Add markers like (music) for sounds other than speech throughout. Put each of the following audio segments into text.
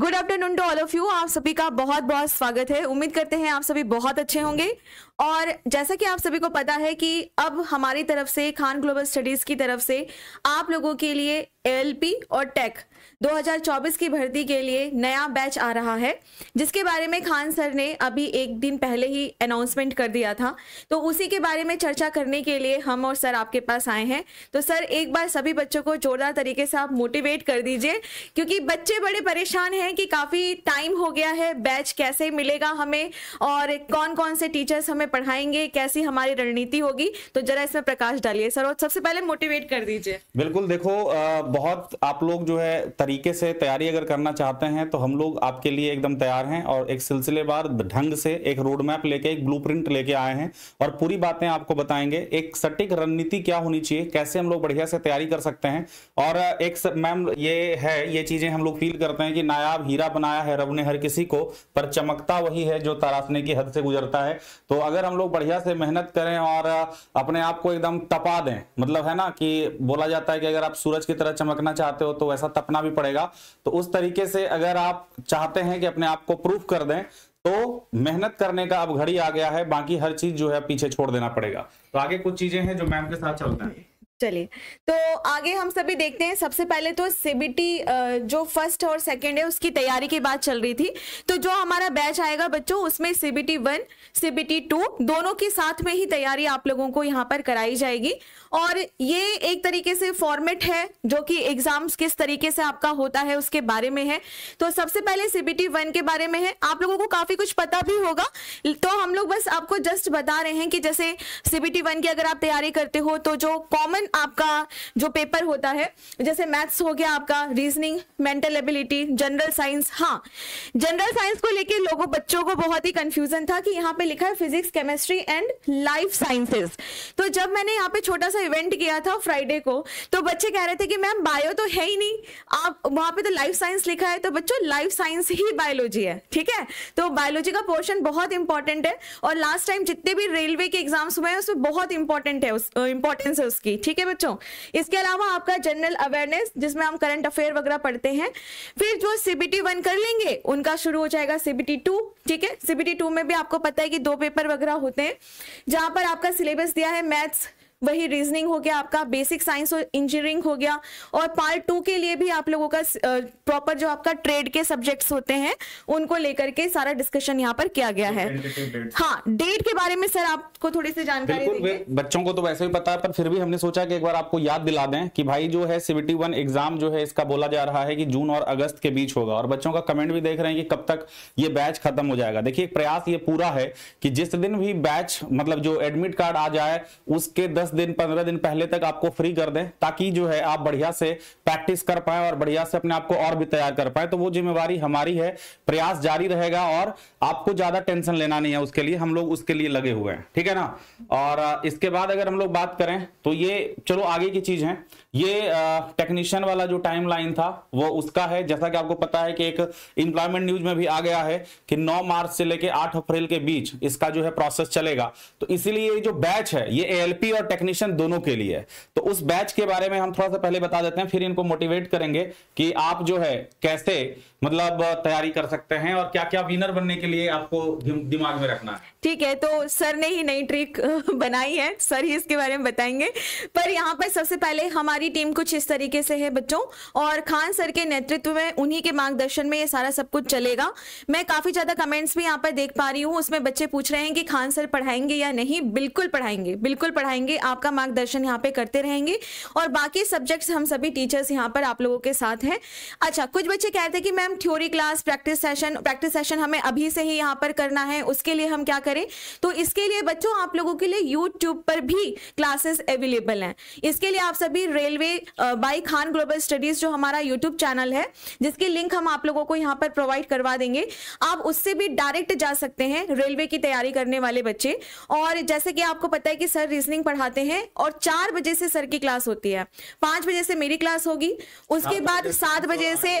Good afternoon to all of you आप सभी का बहुत बहुत स्वागत है। उम्मीद करते हैं आप सभी बहुत अच्छे होंगे। और जैसा कि आप सभी को पता है कि अब हमारी तरफ़ से, खान ग्लोबल स्टडीज़ की तरफ़ से आप लोगों के लिए एलपी और टेक। 2024 की भर्ती के लिए नया बैच आ रहा है, जिसके बारे में खान सर ने अभी एक दिन पहले ही अनाउंसमेंट कर दिया था। तो उसी के बारे में चर्चा करने के लिए हम और सर आपके पास आए हैं। तो सर, एक बार सभी बच्चों को जोरदार तरीके से आप मोटिवेट कर दीजिए, क्योंकि बच्चे बड़े परेशान हैं कि काफ़ी टाइम हो गया है, बैच कैसे मिलेगा हमें, और कौन कौन से टीचर्स हमें पढ़ाएँगे, कैसी हमारी रणनीति होगी। तो जरा इसमें प्रकाश डालिए सर, और सबसे पहले मोटिवेट कर दीजिए। बिल्कुल, देखो बहुत आप लोग जो है तरीके से तैयारी अगर करना चाहते हैं तो हम लोग आपके लिए एकदम तैयार हैं और एक सिलसिलेवार ढंग से एक रोड मैप लेके, एक ब्लूप्रिंट लेके आए हैं और पूरी बातें आपको बताएँगे। एक सटीक रणनीति क्या होनी चाहिए, कैसे हम लोग बढ़िया से तैयारी कर सकते हैं? और एक मैम, ये है, ये चीज़ें हम लोग फील करते हैं कि नायाब हीरा बनाया है रब ने हर किसी को, पर चमकता वही है जो तराशने की हद से गुजरता है। तो अगर हम लोग बढ़िया से मेहनत करें और अपने आप को एकदम तपा दें मतलब है ना कि बोला जाता है कि अगर आप सूरज की तरह चमकना चाहते हो तो वैसा तपना भी पड़ेगा। तो उस तरीके से अगर आप चाहते हैं कि अपने आप को प्रूफ कर दें तो मेहनत करने का अब घड़ी आ गया है। बाकी हर चीज़ जो है पीछे छोड़ देना पड़ेगा। तो आगे कुछ चीज़ें हैं जो मैम के साथ चलते हैं। चलिए तो आगे हम सभी देखते हैं। सबसे पहले तो सीबीटी जो फ़र्स्ट और सेकंड है, उसकी तैयारी की बात चल रही थी। तो जो हमारा बैच आएगा बच्चों, उसमें सीबीटी वन सीबीटी टू, दोनों के साथ में ही तैयारी आप लोगों को यहाँ पर कराई जाएगी। और ये एक तरीके से फॉर्मेट है, जो कि एग्ज़ाम्स किस तरीके से आपका होता है, उसके बारे में है। तो सबसे पहले सीबीटी वन के बारे में है। आप लोगों को काफ़ी कुछ पता भी होगा। तो हम लोग बस आपको जस्ट बता रहे हैं कि जैसे सीबीटी वन की अगर आप तैयारी करते हो तो जो कॉमन आपका जो पेपर होता है, जैसे मैथ्स हो गया आपका reasoning mental ability general science हाँ जनरल साइंस को लेके लोगों, बच्चों को बहुत ही कंफ्यूजन था कि यहाँ पे लिखा है physics chemistry and life sciences तो जब मैंने यहाँ पे छोटा सा इवेंट किया था फ्राइडे को तो बच्चे कह रहे थे कि मैम बायो तो है ही नहीं। आप वहाँ पे तो लाइफ साइंस लिखा है तो बच्चों लाइफ साइंस ही बायोलॉजी है, ठीक है? तो बायोलॉजी का पोर्शन बहुत इंपॉर्टेंट है और लास्ट टाइम जितने भी रेलवे के एग्ज़ाम्स हुए हैं, उसमें बहुत इंपॉर्टेंट है इंपॉर्टेंस है उसकी, ठीक है? बच्चों? इसके अलावा आपका जनरल अवेयरनेस जिसमें हम करंट अफेयर वगैरह पढ़ते हैं, फिर जो सीबीटी वन कर लेंगे, उनका शुरू हो जाएगा सीबीटी टू ठीक है? सीबीटी टू में भी आपको पता है कि दो पेपर वगैरह होते हैं, जहाँ पर आपका सिलेबस दिया है मैथ्स वही रीजनिंग हो गया आपका बेसिक साइंस और इंजीनियरिंग हो गया और पार्ट टू के लिए भी आप लोगों का प्रॉपर जो आपका ट्रेड के सब्जेक्ट्स होते हैं उनको लेकर के सारा डिस्कशन यहाँ पर किया गया है। हाँ डेट के बारे में सर आपको थोड़ी सी जानकारी बच्चों को तो वैसे भी पता है पर फिर भी हमने सोचा कि एक बार आपको याद दिला दें कि भाई जो है सीबीटी वन एग्ज़ाम जो है इसका बोला जा रहा है कि जून और अगस्त के बीच होगा। और बच्चों का कमेंट भी देख रहे हैं कि कब तक ये बैच खत्म हो जाएगा। देखिए प्रयास ये पूरा है कि जिस दिन भी बैच मतलब जो एडमिट कार्ड आ जाए उसके दस दस दिन, पंद्रह दिन पहले तक आपको फ्री कर दें, ताकि जो है आप बढ़िया से प्रैक्टिस कर पाए और बढ़िया से अपने आप को और भी तैयार कर पाए। तो वो जिम्मेवारी हमारी है, प्रयास जारी रहेगा और आपको ज़्यादा टेंशन लेना नहीं है उसके लिए, हम लोग उसके लिए लगे हुए हैं। ठीक है ना? और इसके बाद अगर हम लोग बात करें तो ये, चलो आगे की चीज़ है। ये टेक्नीशियन वाला जो टाइम था, वो उसका है। जैसा कि आपको पता है कि एक इंप्लॉयमेंट न्यूज़ में भी आ गया है कि 9 मार्च से लेकर 8 अप्रैल के बीच इसका जो है प्रोसेस चलेगा। तो इसीलिए जो बैच है, ये एएलपी और टेक्नीशियन दोनों के लिए। है तो उस बैच के बारे में हम थोड़ा सा पहले बता देते हैं, फिर इनको मोटिवेट करेंगे कि आप जो है, कैसे मतलब तैयारी कर सकते हैं और क्या क्या विनर बनने के लिए आपको दिमाग में रखना है। ठीक है तो सर ने ही नई ट्रिक बनाई है। सर ही इसके बारे में बताएँगे। पर यहाँ पर सबसे पहले हमारी टीम कुछ इस तरीके से है बच्चों, और खान सर के नेतृत्व में उन्हीं के मार्गदर्शन में ये सारा सब कुछ चलेगा। मैं काफ़ी ज़्यादा कमेंट्स भी यहाँ पर देख पा रही हूँ, उसमें बच्चे पूछ रहे हैं कि खान सर पढ़ाएँगे या नहीं। बिल्कुल पढ़ाएँगे बिल्कुल पढ़ाएँगे। आपका मार्गदर्शन यहाँ पे करते रहेंगे और बाकी सब्जेक्ट्स हम सभी टीचर्स यहाँ पर आप लोगों के साथ हैं। अच्छा कुछ बच्चे कहते हैं कि ma'am theory class practice session practice session हमें अभी से ही यहाँ पर करना है, उसके लिए हम क्या करें? तो इसके लिए बच्चों, आप लोगों के लिए यूट्यूब पर भी क्लासेस अवेलेबल हैं। इसके लिए आप सभी railway by Khan global studies जो हमारा यूट्यूब चैनल है, जिसकी लिंक हम आप लोगों को यहाँ पर प्रोवाइड करवा देंगे, आप उससे भी डायरेक्ट जा सकते हैं रेलवे की तैयारी करने वाले बच्चे। और जैसे कि आपको पता है कि सर रीजनिंग पढ़ाते आते हैं और चार बजे से सर की क्लास होती है। पाँच बजे से मेरी क्लास होगी उसके बाद सात बजे से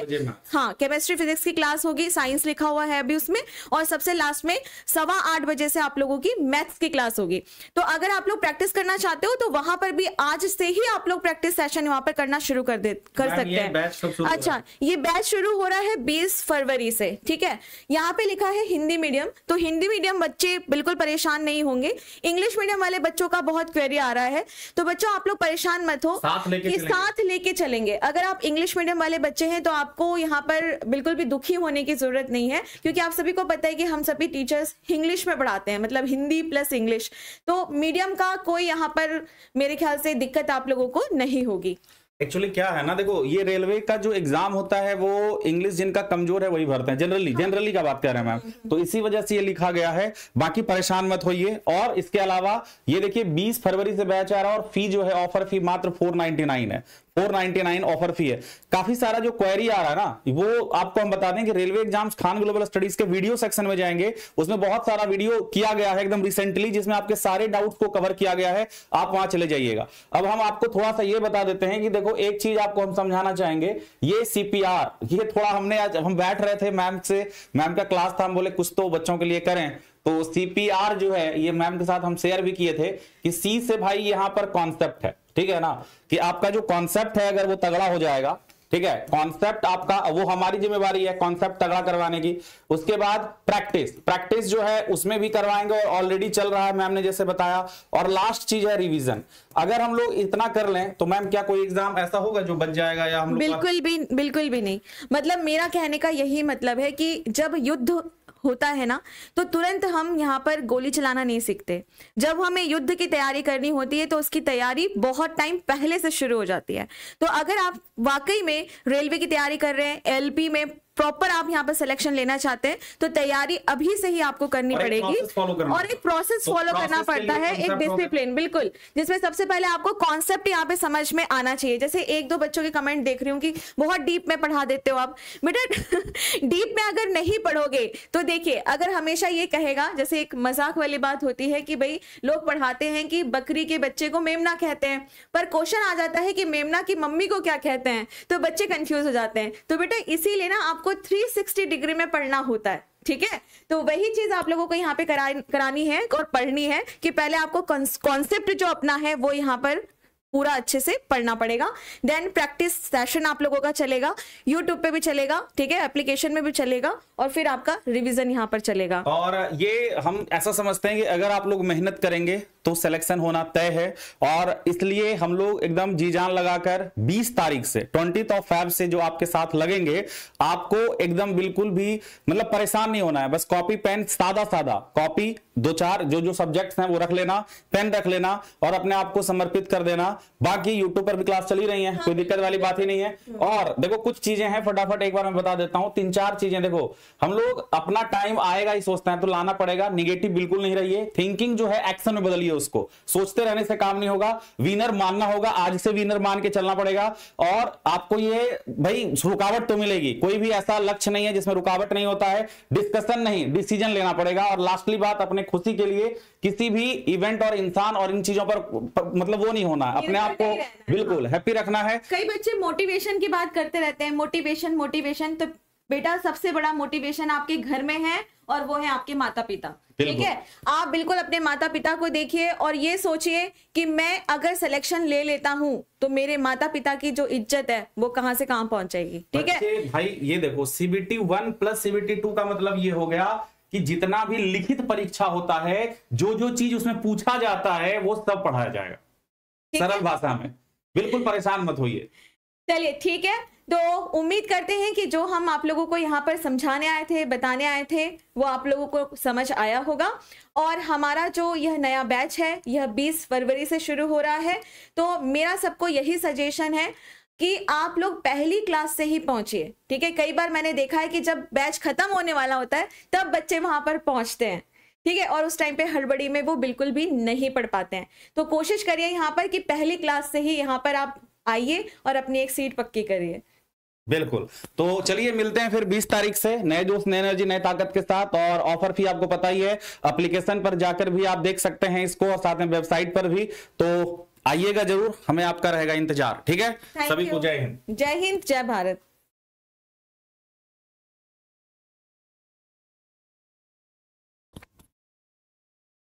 हाँ केमिस्ट्री फिजिक्स की क्लास होगी साइंस लिखा हुआ है अभी उसमें और सबसे लास्ट में सवा आठ बजे से आप लोगों की मैथ्स की क्लास होगी। तो अगर आप लोग प्रैक्टिस करना चाहते हो तो वहाँ पर भी आज से ही आप लोग प्रैक्टिस सेशन वहाँ पर करना शुरू कर दे कर सकते हैं। अच्छा ये बैच शुरू हो रहा है बीस फरवरी से ठीक है? यहाँ पे लिखा है हिंदी मीडियम तो हिंदी मीडियम बच्चे बिल्कुल परेशान नहीं होंगे। इंग्लिश मीडियम वाले बच्चों का बहुत क्वेरी आ रहा है। तो बच्चों आप लोग परेशान मत हो। साथ लेके साथ लेके चलेंगे। अगर आप इंग्लिश मीडियम वाले बच्चे हैं तो आपको यहाँ पर बिल्कुल भी दुखी होने की ज़रूरत नहीं है क्योंकि आप सभी को पता है कि हम सभी टीचर्स इंग्लिश में पढ़ाते हैं मतलब हिंदी प्लस इंग्लिश तो मीडियम का कोई यहाँ पर मेरे ख्याल से दिक्कत आप लोगों को नहीं होगी। एक्चुअली क्या है ना, देखो, ये रेलवे का जो एग्ज़ाम होता है, वो इंग्लिश जिनका कमज़ोर है, वही भरते हैं। जनरली जनरली का बात कर रहे हैं मैम। तो इसी वजह से ये लिखा गया है। बाकी परेशान मत होइए। और इसके अलावा, ये देखिए 20 फरवरी से बैच आ रहा है और फ़ी जो है ऑफ़र फ़ी मात्र 499 है। 499 ऑफ़र फ़ी है। काफ़ी सारा जो क्वेरी आ रहा है ना, वो आपको हम बता दें कि railway exams Khan global studies के वीडियो सेक्शन में जाएँगे। उसमें बहुत सारा वीडियो किया गया है एकदम रिसेंटली जिसमें आपके सारे डाउट्स को कवर किया गया है। आप वहाँ चले जाइएगा। अब हम आपको थोड़ा सा ये बता देते हैं कि देखो, एक चीज़ आपको हम समझाना चाहेंगे, ये सीपीआर ये थोड़ा हमने आज, हम बैठ रहे थे मैम से, मैम का क्लास था, हम बोले कुछ तो बच्चों के लिए करें। तो सीपीआर जो है, ये मैम के साथ हम शेयर भी किए थे कि सी से भाई यहाँ पर कॉन्सेप्ट है, ठीक है ना? कि आपका जो कॉन्सेप्ट है, अगर वो तगड़ा हो जाएगा, ठीक है? कॉन्सेप्ट आपका, वो हमारी जिम्मेवारी है कॉन्सेप्ट तगड़ा करवाने की। उसके बाद प्रैक्टिस प्रैक्टिस जो है, उसमें भी करवाएँगे और ऑलरेडी चल रहा है मैम ने जैसे बताया। और लास्ट चीज़ है रिवीजन अगर हम लोग इतना कर लें तो मैम क्या कोई एग्ज़ाम ऐसा होगा जो बच जाएगा या हम बिल्कुल भी बिल्कुल भी नहीं। मतलब मेरा कहने का यही मतलब है कि जब युद्ध होता है ना तो तुरंत हम यहाँ पर गोली चलाना नहीं सीखते। जब हमें युद्ध की तैयारी करनी होती है तो उसकी तैयारी बहुत टाइम पहले से शुरू हो जाती है। तो अगर आप वाकई में रेलवे की तैयारी कर रहे हैं, एलपी में प्रॉपर आप यहाँ पर सिलेक्शन लेना चाहते हैं तो तैयारी अभी से ही आपको करनी और पड़ेगी और एक प्रोसेस तो फॉलो करना पड़ता है एक डिसिप्लिन बिल्कुल। जिसमें सबसे पहले आपको कॉन्सेप्ट यहाँ पे समझ में आना चाहिए। जैसे एक दो बच्चों के कमेंट देख रही हूँ कि बहुत डीप में पढ़ा देते हो आप। बेटा (laughs) डीप में अगर नहीं पढ़ोगे तो देखिए अगर हमेशा ये कहेगा जैसे एक मज़ाक वाली बात होती है कि भाई लोग पढ़ाते हैं कि बकरी के बच्चे को मेमना कहते हैं पर क्वेश्चन आ जाता है कि मेमना की मम्मी को क्या कहते हैं तो बच्चे कंफ्यूज हो जाते हैं। तो बेटा इसीलिए ना आपको आपको 360 डिग्री में पढ़ना होता है ठीक है? तो वही चीज़ आप लोगों को यहाँ पे करा, करानी है और पढ़नी है कि पहले आपको कॉन्सेप्ट जो अपना है वो यहाँ पर पूरा अच्छे से पढ़ना पड़ेगा। देन प्रैक्टिस सेशन आप लोगों का चलेगा यूट्यूब पे भी चलेगा ठीक है? एप्लीकेशन में भी चलेगा और फिर आपका रिवीजन यहाँ पर चलेगा। और ये हम ऐसा समझते हैं कि अगर आप लोग मेहनत करेंगे तो सिलेक्शन होना तय है। और इसलिए हम लोग एकदम जी जान लगाकर 20 तारीख से ट्वेंटी ऑफ़ फैब से जो आपके साथ लगेंगे आपको एकदम बिल्कुल भी मतलब परेशान नहीं होना है। बस कॉपी पेन सादा सादा कॉपी दो चार जो जो सब्जेक्ट्स हैं वो रख लेना पेन रख लेना और अपने आप को समर्पित कर देना। बाकी यूट्यूब पर भी क्लास चली रही है कोई दिक्कत वाली बात ही नहीं है। और देखो कुछ चीज़ें हैं फटाफट एक बार मैं बता देता हूँ तीन चार चीज़ें देखो। हम लोग अपना टाइम आएगा ही सोचते हैं तो लाना पड़ेगा निगेटिव बिल्कुल नहीं रहिए। थिंकिंग जो है एक्शन में बदलिए। उसको। सोचते रहने से काम नहीं होगा विनर मानना होगा आज से विनर मान के चलना पड़ेगा। और आपको ये भाई रुकावट तो मिलेगी। कोई भी ऐसा लक्ष्य नहीं है जिसमें रुकावट नहीं होता है। डिस्कशन नहीं डिसीज़न लेना पड़ेगा। और लास्टली बात अपने खुशी के लिए किसी भी इवेंट और इंसान और इन चीज़ों पर, पर मतलब वो नहीं होना। अपने आप को बिल्कुल हैप्पी रखना है। कई बच्चे मोटिवेशन की बात करते रहते हैं। मोटिवेशन मोटिवेशन तो बेटा सबसे बड़ा मोटिवेशन आपके घर में है। और वो है आपके माता पिता ठीक है? आप बिल्कुल अपने माता पिता को देखिए और ये सोचिए कि मैं अगर सिलेक्शन ले लेता हूँ तो मेरे माता पिता की जो इज़्ज़त है वो कहाँ से कहाँ पहुँच जाएगी ठीक है? भाई ये देखो CBT one plus CBT two का मतलब ये हो गया कि जितना भी लिखित परीक्षा होता है जो जो चीज़ उसमें पूछा जाता है वो सब पढ़ाया जाएगा। सरल भाषा में। बिल्कुल परेशान मत होइए। चलिए, ठीक है। तो उम्मीद करते हैं कि जो हम आप लोगों को यहाँ पर समझाने आए थे, बताने आए थे, वो आप लोगों को समझ आया होगा। और हमारा जो यह नया बैच है, यह 20 फरवरी से शुरू हो रहा है। तो मेरा सबको यही सजेशन है कि आप लोग पहली क्लास से ही पहुंचिए, ठीक है? कई बार मैंने देखा है कि जब बैच खत्म होने वाला होता है, तब बच्चे वहाँ पर पहुँचते हैं, ठीक है? और उस टाइम पे हड़बड़ी में वो बिल्कुल भी नहीं पढ़ पाते हैं। तो कोशिश करिए यहाँ पर कि पहली क्लास से ही यहाँ पर आप आइए और अपनी एक सीट पक्की करिए। बिल्कुल। तो चलिए मिलते हैं फिर 20 तारीख से। नए जोश नए एनर्जी नए ताकत के साथ और ऑफ़र भी आपको पता ही है। एप्लीकेशन पर जाकर भी आप देख सकते हैं इसको और साथ में वेबसाइट पर भी। तो आइएगा ज़रूर हमें आपका रहेगा इंतज़ार ठीक है? सभी को जय हिंद। जय हिंद जय भारत।